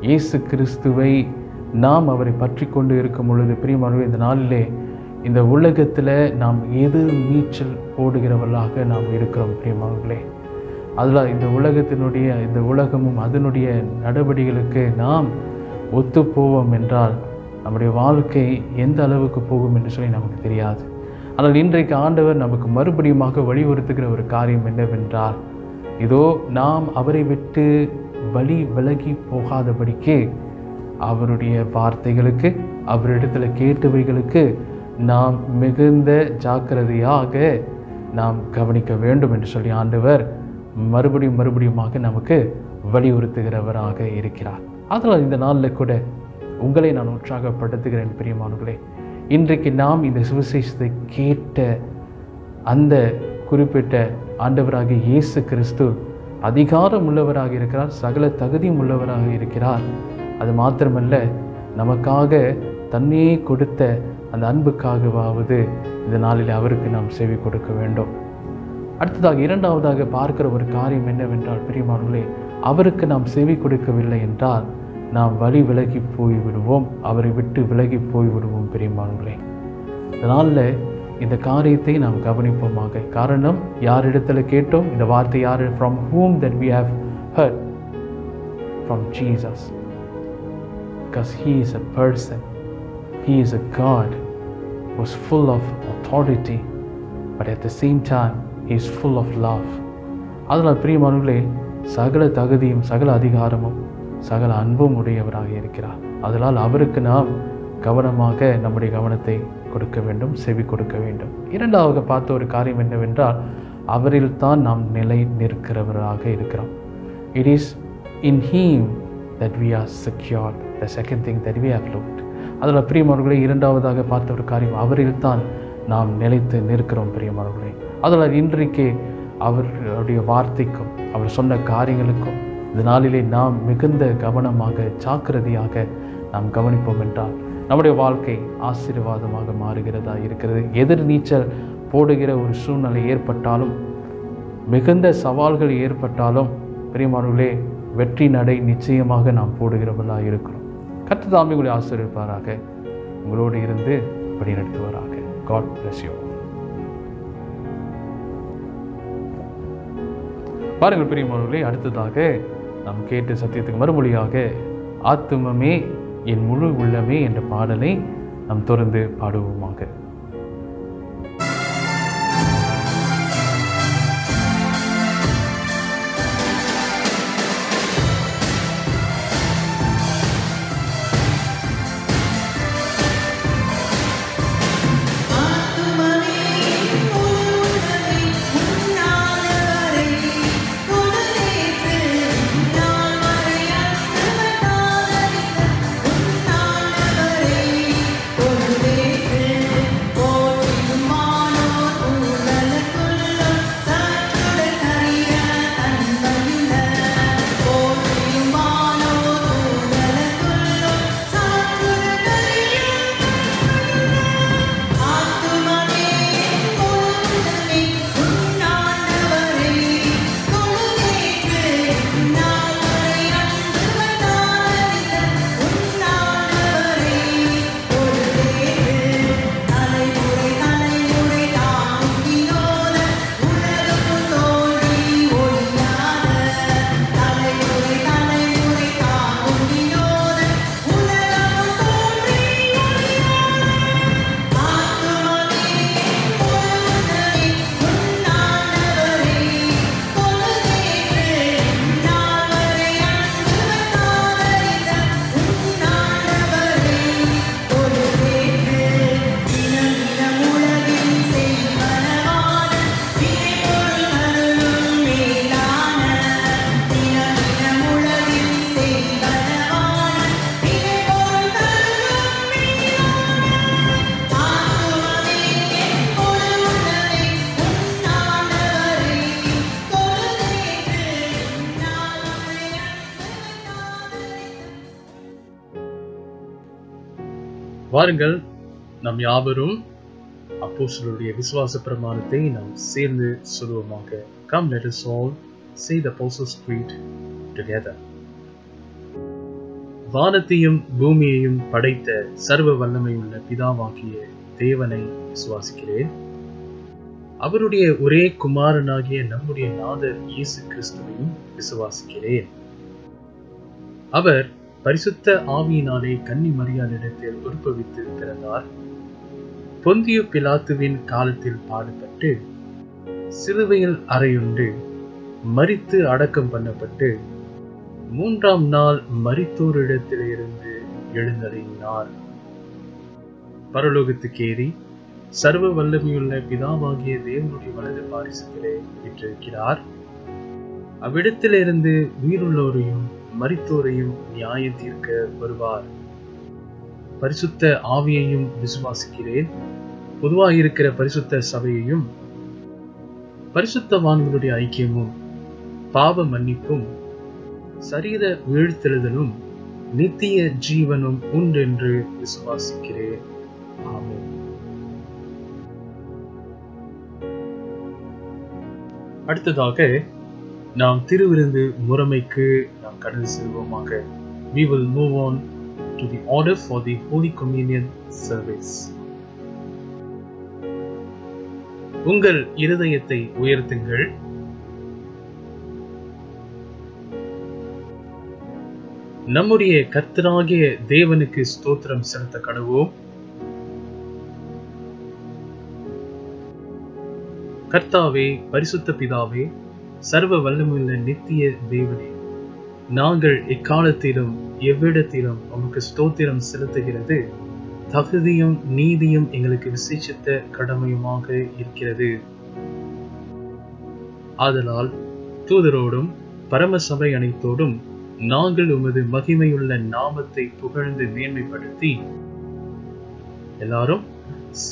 Speaker 1: இயேசு கிறிஸ்துவை நாம் அவரை பற்றி கொண்டு இருக்கும் பொழுது பிரியமானவர்களே இந்த நாளிலே இந்த உலகத்தில் நாம் எது நீச்சல் ஓடுகிறவர்களாக நாம் இருக்கிறோம் பிரியமானவர்களே? அதில் இந்த உலகத்தினுடைய இந்த உலகமும் அதனுடைய நடவடிக்கைகளுக்கு நாம் ஒத்துப்போவோம் என்றால் நம்முடைய வாழ்க்கை எந்த அளவுக்கு போகும் என்று சொல்லி நமக்கு தெரியாது. ஆனால் இன்றைக்கு ஆண்டவர் நமக்கு மறுபடியுமாக வலியுறுத்துகிற ஒரு காரியம் என்னவென்றால் இதோ நாம் அவரை விட்டு வழி விலகி போகாதபடிக்கு அவருடைய வார்த்தைகளுக்கு அவரிடத்தில் கேட்டவைகளுக்கு நாம் மிகுந்த ஜாக்கிரதையாக நாம் கவனிக்க வேண்டும் என்று சொல்லி ஆண்டவர் மறுபடியும் மறுபடியுமாக நமக்கு வலியுறுத்துகிறவராக இருக்கிறார். அதனால் இந்த நாளில் கூட உங்களை நான் உற்சாகப்படுத்துகிறேன் பிரியமானவர்களே. இன்றைக்கு நாம் இந்த சுவிசேஷத்தை கேட்ட அந்த குறிப்பிட்ட ஆண்டவராக இயேசு கிறிஸ்து அதிகாரம் உள்ளவராக இருக்கிறார் சகல தகுதியும் உள்ளவராக இருக்கிறார். அது மாத்திரமல்ல நமக்காக தன்னையே கொடுத்த அந்த அன்புக்காகவாவது இந்த நாளில் அவருக்கு நாம் செவி கொடுக்க வேண்டும். அடுத்ததாக இரண்டாவதாக பார்க்கிற ஒரு காரியம் என்னவென்றால் பிரியமானவர்களே அவருக்கு நாம் செவி கொடுக்கவில்லை என்றால் நாம் வழி விலகி போய்விடுவோம். அவரை விட்டு விலகி போய்விடுவோம் பிரியமானவர்களே. அதனால் இந்த காரியத்தை நாம் கவனிப்போமாக. காரணம் யாரிடத்தில் கேட்டோம்? இந்த வார்த்தை யார்? From whom that we have heard from Jesus because he is a person he is a God was full of authority but at the same time he is full of love அதனால் பிரியமானவர்களே சகல தகுதியும் சகல அதிகாரமும் சகல அன்பும் உடையவராக இருக்கிறார். அதனால் அவருக்கு நாம் கவனமாக நம்முடைய கவனத்தை கொடுக்க வேண்டும் செவி கொடுக்க வேண்டும். இரண்டாவது பார்த்த ஒரு காரியம் என்னவென்றால் அவரில் தான் நாம் நிலை நிற்கிறவராக இருக்கிறோம். It is in him that we are secure the second thing that we are looked அதில் பிரியமானவர்களே இரண்டாவதாக பார்த்த ஒரு காரியம் அவரில் தான் நாம் நிலைத்து நிற்கிறோம் பிரியமானவர்களே. அதில் இன்றைக்கு அவருடைய வார்த்தைக்கும் அவர் சொன்ன காரியங்களுக்கும் இந்த நாளிலே நாம் மிகுந்த கவனமாக ஜாக்கிரதையாக நாம் கவனிப்போம் என்றால் நம்முடைய வாழ்க்கை ஆசீர்வாதமாக மாறுகிறதா இருக்கிறது? எதிர் நீச்சல் போடுகிற ஒரு சூழ்நிலை ஏற்பட்டாலும் மிகுந்த சவால்கள் ஏற்பட்டாலும் பிரியமானவர்களே வெற்றி நடை நிச்சயமாக நாம் போடுகிறவர்களாக இருக்கிறோம். கற்று தாமி உங்களை ஆசீர்விப்பாராக. உங்களோடு இருந்து வழிநடத்துவாராக காட் பிளஸ் யூ பாருங்கள் பிரியமானவர்களே அடுத்ததாக நாம் கேட்டு சத்தியத்துக்கு மறுமொழியாக ஆத்துமமே என் முழு உள்ளமே என்ற பாடலை நாம் தொடர்ந்து பாடுவோமாக. வாருங்கள். நம் யாவரும் அப்போ சிலருடைய விசுவாச பிரமாணத்தை நாம் சேர்ந்து சொல்லுவோமாக. Come let us all say the apostles creed together வானத்தையும் பூமியையும் படைத்த சர்வ வல்லமையுள்ள பிதாவாகிய தேவனை விசுவாசிக்கிறேன். அவருடைய ஒரே குமாரனாகிய நம்முடைய நாதர் இயேசு கிறிஸ்துவையும் விசுவாசிக்கிறேன். அவர் பரிசுத்த ஆவியினாலே கன்னி மரியாதையிடத்தில் உற்பவித்து பிறந்தார். பொந்திய பிலாத்துவின் காலத்தில் பாடுபட்டு சிலுவையில் அறையுண்டு மரித்து அடக்கம் பண்ணப்பட்டு மூன்றாம் நாள் மரித்தோரிடத்திலிருந்து எழுந்தறினார் பரலோகத்துக்கேறி சர்வ வல்லமையுள்ள பிதாவாகிய தேவனுடைய வலது பாரிசத்திலே விற்றிருக்கிறார் அவ்விடத்திலிருந்து உயிருள்ளோரையும் மரித்தோரையும் நியாய தீர்க்க வருவார். பரிசுத்த ஆவியையும் விசுவாசிக்கிறேன். பொதுவாக இருக்கிற பரிசுத்த சபையையும் பரிசுத்தவான்களுடைய ஐக்கியமும் பாவ மன்னிப்பும் சரீர வீழ்த்தெழுதலும் நித்திய ஜீவனும் உண்டென்று விசுவாசிக்கிறேன். ஆமென். அடுத்ததாக நாம் திருவிருந்து முறைமைக்கு நாம் கடந்து செல்வோமாக. We will move on to the order for the holy communion service. உங்கள் இருதயத்தை உயர்த்துங்கள். நம்முடைய கர்த்தராகிய தேவனுக்கு ஸ்தோத்திரம் செலுத்த கடவோம் கர்த்தாவே பரிசுத்த பிதாவே சர்வ வல்லமுள்ள நித்திய தேவனே நாங்கள் இக்காலத்திலும் எவ்விடத்திலும் உமக்கு ஸ்தோத்திரம் செலுத்துகிறது. தகுதியும் நீதியும் எங்களுக்கு விசேஷித்த கடமையுமாக இருக்கிறது. ஆதலால் தூதரோடும் பரம சபை அனைத்தோடும் நாங்கள் உமது மகிமையுள்ள நாமத்தை புகழ்ந்து மேன்மைப்படுத்தி எல்லாரும்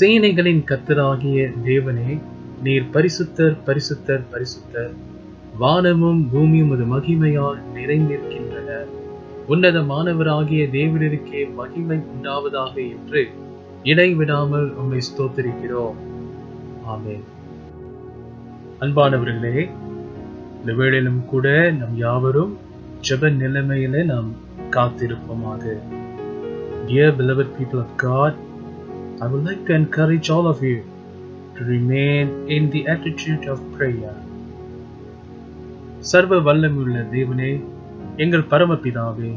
Speaker 1: சேனைகளின் கத்தராகிய தேவனே நீர் பரிசுத்தர் பரிசுத்தர் பரிசுத்தர். வானமும் பூமியும் ஒரு மகிமையால் நிறைந்திருக்கின்றன. உன்னதமானவராகிய தேவனருக்கே மகிமை உண்டாவதாக என்று இடைவிடாமல் உண்மை ஸ்தோத்தரிக்கிறோம். ஆமேன். அன்பானவர்களே இந்த வேளையிலும் கூட நம் யாவரும் ஜெப நிலைமையில நாம் காத்திருப்போமாக. Dear beloved people of God, I would like to encourage all of you to remain in the attitude of prayer. சர்வ வல்லமையுள்ள தேவனே எங்கள் பரமபிதாவே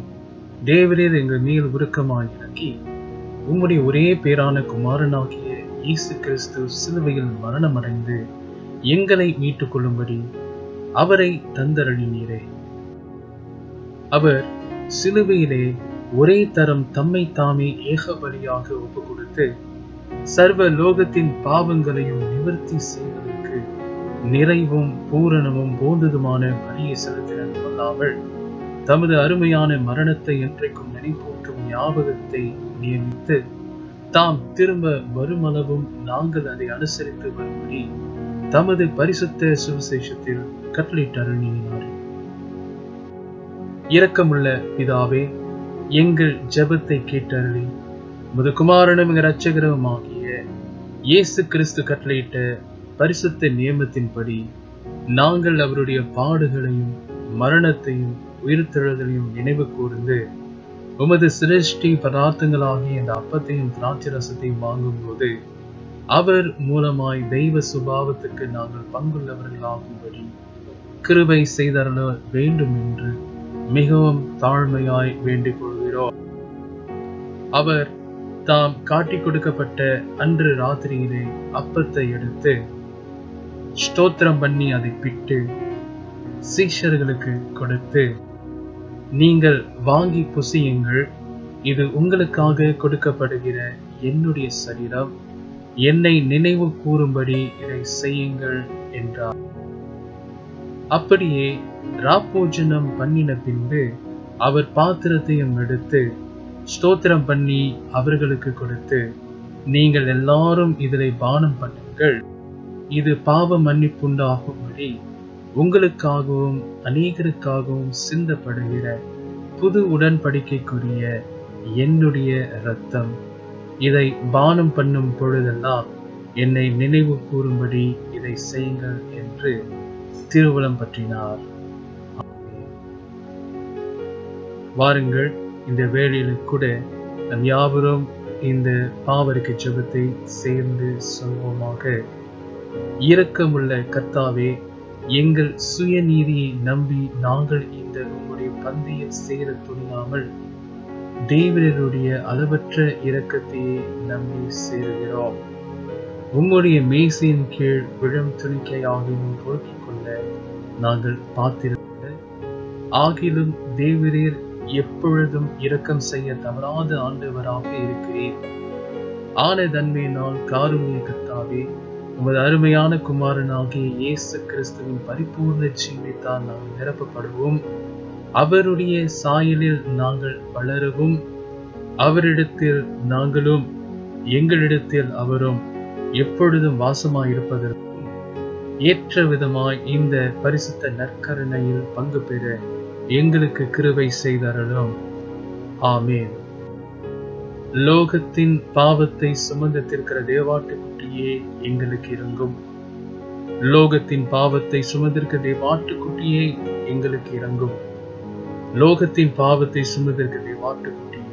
Speaker 1: தேவரீர் எங்கள் மேல் உருக்கமாய் இறக்கி உம்முடைய ஒரே பேரான குமாரனாகிய இயேசு கிறிஸ்து சிலுவையில் மரணமடைந்து எங்களை மீட்டுக் கொள்ளும்படி அவரை தந்தரளினீரே. அவர் சிலுவையிலே ஒரே தரம் தம்மை தாமே ஏக பலியாக ஒப்பு கொடுத்து சர்வ லோகத்தின் பாவங்களையும் நிவர்த்தி செய்வதற்கு நிறைவும் பூரணமும் போன்றதுமான பலியை செலுத்தினர் அல்லாமல் தமது அருமையான மரணத்தை என்றைக்கும் நினைப்பூற்றும் ஞாபகத்தை நியமித்து தாம் திரும்ப வருமளவும் நாங்கள் அதை அனுசரித்து வரும்படி தமது பரிசுத்த சுவிசேஷத்தில் கட்டளையிட்டருளினார். இரக்கமுள்ள பிதாவே எங்கள் ஜெபத்தை கேட்டருளி. முதுகுமாரனும் இரட்சகரமாகிய இயேசு கிறிஸ்து கட்டளையிட்ட பரிசுத்த நியமத்தின்படி நாங்கள் அவருடைய பாடுகளையும் மரணத்தையும் உயிர்த்தெழுதலையும் நினைவு கூர்ந்து உமது சிரேஷ்டி பதார்த்தங்களாகிய இந்த அப்பத்தையும் திராட்சை ரசத்தையும் வாங்கும்போது அவர் மூலமாய் தெய்வ சுபாவத்துக்கு நாங்கள் பங்குள்ளவர்களாகும்படி கிருபை செய்தரல வேண்டும் என்று மிகவும் தாழ்மையாய் வேண்டிக் கொள்கிறோம். அவர் தாம் காட்டிக் கொடுக்கப்பட்ட அன்று ராத்திரியிலே அப்பத்தை எடுத்து ஸ்தோத்திரம் பண்ணி அதை பிட்டு சீஷர்களுக்கு கொடுத்து நீங்கள் வாங்கி புசியுங்கள். இது உங்களுக்காக கொடுக்கப்படுகிற என்னுடைய சரீரம். என்னை நினைவு கூறும்படி இதை செய்யுங்கள் என்றார். அப்படியே ராப்போஜனம் பண்ணின பின்பு அவர் பாத்திரத்தையும் எடுத்து ஸ்தோத்திரம் பண்ணி அவர்களுக்கு கொடுத்து நீங்கள் எல்லாரும் இதில் பானம் பண்ணுங்கள். இது பாவ மன்னிப்புண்டாகும்படி உங்களுக்காகவும் அநேகருக்காகவும் சிந்தப்படுகிற புது உடன்படிக்கைக்குரிய என்னுடைய இரத்தம். இதை பானம் பண்ணும் பொழுதெல்லாம் என்னை நினைவு கூறும்படி இதை செய்யுங்கள் என்று திருவலம் பற்றினார். வாருங்கள் இந்த வேளையில் கூட நம் யாவரும் இந்த பாவருக்கு ஜபத்தை சேர்ந்து சொல்வோமாக இரக்கமுள்ள கர்த்தாவே எங்கள் சுயநீதியை நம்பி நாங்கள் இந்த உங்களுடைய பந்தயம் சேர துணியாமல் தேவரருடைய அளவற்ற இரக்கத்தையே நம்பி சேருகிறோம். உங்களுடைய மேசையின் கீழ் விழம் துணிக்கையாகியும் பொறுக்கிக் கொள்ள நாங்கள் பார்த்திருந்த ஆகிலும் தேவரீர் எப்பொழுதும் இரக்கம் செய்ய தவறாத ஆண்டவராக இருக்கிறேன் ஆன தன்மையினால் காருண்ய கத்தாவே உமது அருமையான குமாரனாகிய இயேசு கிறிஸ்துவின் பரிபூர்ண ஜீவித்தால் நாங்கள் நிரப்பப்படுவோம். அவருடைய சாயலில் நாங்கள் வளரவும் அவரிடத்தில் நாங்களும் எங்களிடத்தில் அவரும் எப்பொழுதும் வாசமாயிருப்பதற்கும் ஏற்ற விதமாய் இந்த பரிசுத்த நற்கரணையில் பங்கு பெற எங்களுக்கு கிருவை செய்தரலும் ஆமேன். லோகத்தின் பாவத்தை சுமந்திருக்கிற தேவாட்டுக்குட்டியே எங்களுக்கு இறங்கும். லோகத்தின் பாவத்தை சுமந்திருக்க தேவாட்டுக்குட்டியே எங்களுக்கு இறங்கும். லோகத்தின் பாவத்தை சுமந்திருக்க தேவாட்டுக்குட்டியே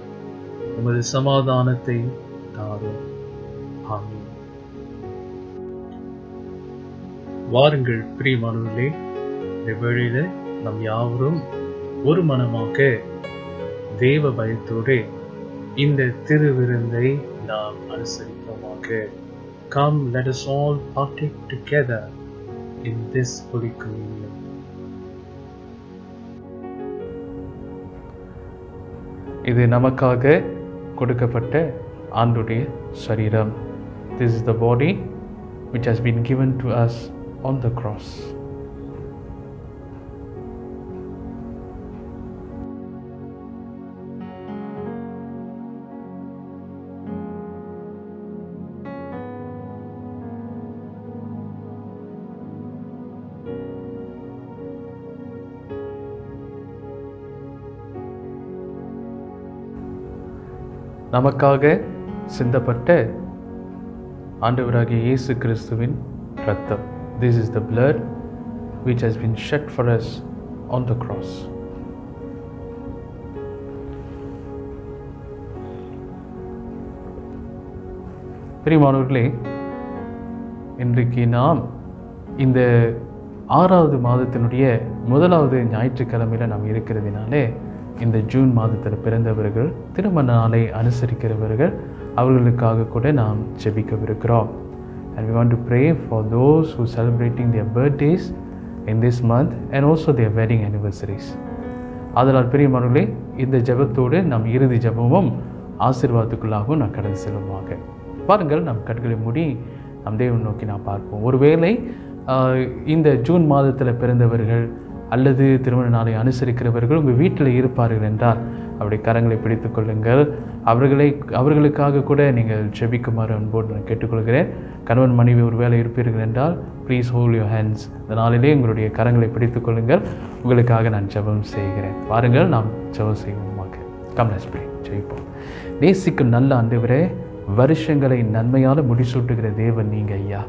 Speaker 1: உமது சமாதானத்தை தாரும். ஆமீன். வாருங்கள் பிரியமானவர்களே. இந்த வேளையில நம் யாவரும் ஒரு மனமாக தேவ பயத்தோடு இந்த திருவிருந்தை நாம் அனுசரிப்போமாக. Come let us all partake together in this holy communion இது நமக்காக கொடுக்கப்பட்ட ஆண்டுடைய சரீரம் this is the body which has been given to us on the cross. நமக்காக சிந்தப்பட்ட ஆண்டவராகிய இயேசு கிறிஸ்துவின் ரத்தம் this is the blood which has been shed for us on the cross பிரியமானவர்களே இன்றைக்கு நாம் இந்த ஆறாவது மாதத்தினுடைய முதலாவது ஞாயிற்றுக்கிழமையில் நாம் இருக்கிறதுனாலே இந்த ஜூன் மாதத்தில் பிறந்தவர்கள் திருமண நாளை அனுசரிக்கிறவர்கள் அவர்களுக்காக கூட நாம் ஜெபிக்கவிருக்கிறோம். And we want to pray for those who celebrating their birthdays in this month and also their wedding anniversaries அதனால் பிரியமானவர்களே இந்த ஜெபத்தோடு நம் இறுதி ஜெபமும் ஆசீர்வாதத்துக்குள்ளாகவும் நான் கடந்து செல்லுமாக பாருங்கள் நம் கண்களை மூடி நம் தேவன் நோக்கி நான் பார்ப்போம். ஒருவேளை இந்த ஜூன் மாதத்தில் பிறந்தவர்கள் அல்லது திருமண நாளை அனுசரிக்கிறவர்கள் உங்கள் வீட்டில் இருப்பார்கள் என்றால் அப்படி கரங்களை பிடித்து கொள்ளுங்கள். அவர்களை அவர்களுக்காக கூட நீங்கள் ஜெபிக்குமாறு அன்போடு நான் கேட்டுக்கொள்கிறேன். கணவன் மனைவி ஒரு வேலை இருப்பீர்கள் என்றால் ப்ளீஸ் ஹோல் யூர் ஹேண்ட்ஸ் இந்த நாளிலே உங்களுடைய கரங்களை பிடித்து கொள்ளுங்கள். உங்களுக்காக நான் ஜெபம் செய்கிறேன். வாருங்கள் நாம் ஜெபம் செய்வோமாக. கம்லஸ் பிரே ஜெயிப்போம் நேசிக்கும் நல்ல ஆண்டவரே வருஷங்களை நன்மையால் முடிசூட்டுகிற தேவன் நீங்கள் ஐயா.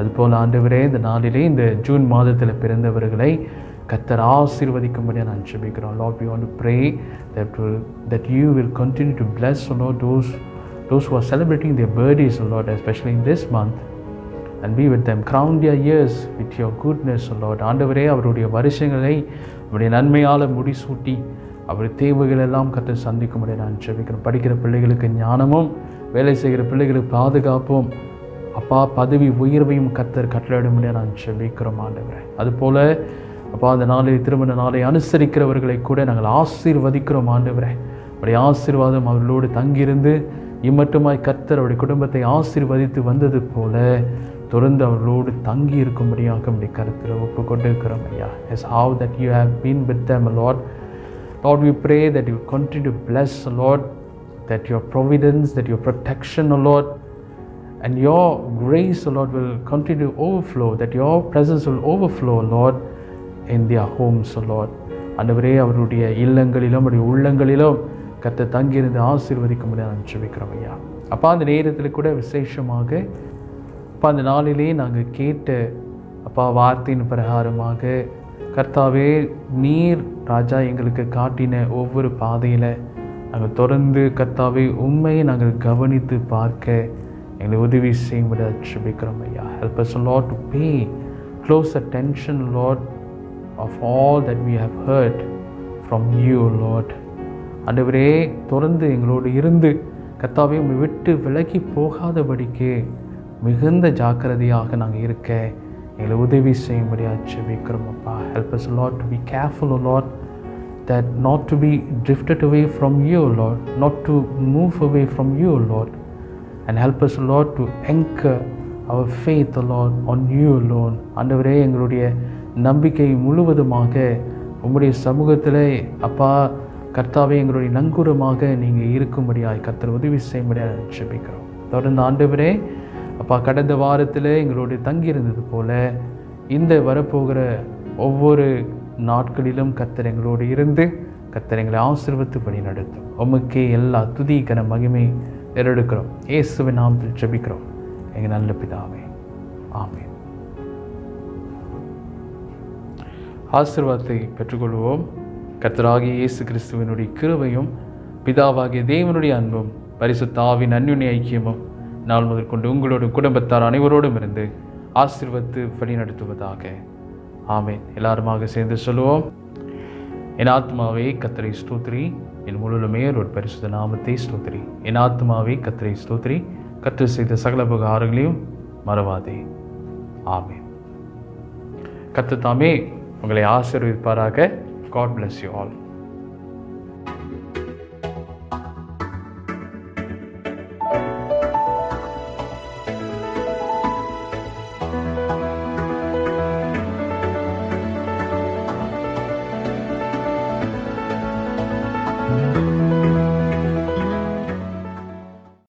Speaker 1: அதுபோல் ஆண்டவரே இந்த நாளிலே இந்த ஜூன் மாதத்தில் பிறந்தவர்களை கத்தர் ஆசீர்வதிக்கும்படியாக நான் ஜெபிக்கிறோம். Lord you want to pray that will that you will continue to bless O Lord those who are celebrating their birthdays Lord especially in this month and be with them with them. Years with your goodness Lord ஆண்டவரே அவருடைய வருஷங்களை அவருடைய நன்மையால் முடிசூட்டி அவர் தேவைகள் எல்லாம் கற்று சந்திக்கும்படி நான் ஜெபிக்கிறேன் படிக்கிற பிள்ளைகளுக்கு ஞானமும் வேலை செய்கிற பிள்ளைகளுக்கு பாதுகாப்பும் அப்பா பதவி உயர்வையும் கத்தர் கட்டளையிடும்படியாக நான் ஜெபிக்கிறோம் ஆண்டவரே. அதுபோல் அப்பா அந்த நாளை திருமண நாளை அனுசரிக்கிறவர்களை கூட நாங்கள் ஆசீர்வதிக்கிறோம் ஆண்டவரே. அவருடைய ஆசீர்வாதம் அவர்களோடு தங்கியிருந்து இம்மட்டுமாய் கர்த்தர் அவருடைய குடும்பத்தை ஆசீர்வதித்து வந்தது போல தொடர்ந்து அவர்களோடு தங்கி இருக்கும்படியாக நம்முடைய கருத்தில் ஒப்பு கொண்டிருக்கிறோம் ஐயா. Yes how that you have been with them Lord Lord we pray that you continue to bless Lord that your providence, that your protection, O Lord, and your grace, O Lord, will continue to overflow, that your presence will overflow, Lord, in their homes, O Lord. அவருடைய இல்லங்களிலும் அவருடைய உள்ளங்களிலும் கத்த தங்கியிருந்து ஆசீர்வதிக்க முடியாது நான் ஜெபிக்கிறோம் ஐயா அப்பா அந்த நேரத்தில் கூட விசேஷமாக அப்போ அந்த நாளிலே நாங்கள் கேட்ட அப்பா வார்த்தையின் பிரகாரமாக கர்த்தாவே நீர் ராஜா எங்களுக்கு காட்டின ஒவ்வொரு பாதையில் நாங்கள் தொடர்ந்து கர்த்தாவே உண்மையை நாங்கள் கவனித்து பார்க்க எங்களை உதவி செய்யும்படி ஜெபிக்கிறோம் ஐயா help us Lord to pay close attention Lord of all that we have heard from you Lord ஆண்டவரே தொடர்ந்து எங்களோடு இருந்து கர்த்தாவே உம்மை விட்டு விலகி போகாதபடிக்கு மிகுந்த ஜாக்கிரதையாக நாங்கள் இருக்க எங்களை உதவி செய்யும்படியாக ஜெபிக்கிறோம் அப்பா help us Lord to be careful Lord that not to be drifted away from you, Lord, not to move away from you, Lord, and help us, Lord, to anchor our faith, Lord, on you alone. ஆண்டவரே எங்களுடைய நம்பிக்கை முழுவதுமாக உம்முடைய சமூகத்தில் அப்பா கர்த்தாவே எங்களுடைய நங்கூரமாக நீங்கள் இருக்கும்படியாய் கர்த்தர் உதவி செய்யும்படியாக ஜெபிக்கிறோம். தொடர்ந்து ஆண்டவரே அப்பா கடந்த வாரத்தில் எங்களோடு தங்கியிருந்தது போல இந்த வரப்போகிற ஒவ்வொரு நாட்களிலும் கர்த்தர் எங்களோடு இருந்து கர்த்தர் எங்களை ஆசீர்வத்து பணி நடத்தும். உமக்கே எல்லா துதி கன மகிமை எடுக்கிறோம் இயேசுவை நாமத்தில் ஜெபிக்கிறோம். எங்கள் நல்ல பிதாவே. ஆமே ஆசிர்வாதத்தை பெற்றுக்கொள்வோம். கர்த்தராகிய இயேசு கிறிஸ்துவினுடைய கிருவையும் பிதாவாகிய தேவனுடைய அன்பும் பரிசுத்தாவின் அந்யுன்ய ஐக்கியமும் நாள் முதல் கொண்டு உங்களோட குடும்பத்தார் அனைவரோடும் இருந்து ஆசிர்வத்து வழிநடத்துவதாக. ஆமேன். எல்லாருமாக சேர்ந்து சொல்லுவோம். என் ஆத்மாவே கத்தரை ஸ்தூத்ரி என் முழுலுமே ஒரு பரிசுத்த நாமத்தை ஸ்தோத்ரி என் ஆத்மாவே கத்தரை ஸ்தோத்ரி கற்று செய்த சகல உபகாரங்களையும் மறவாதே. ஆமென். கத்து தாமே உங்களை ஆசிர்விப்பாராக காட் பிளஸ் யூ ஆல்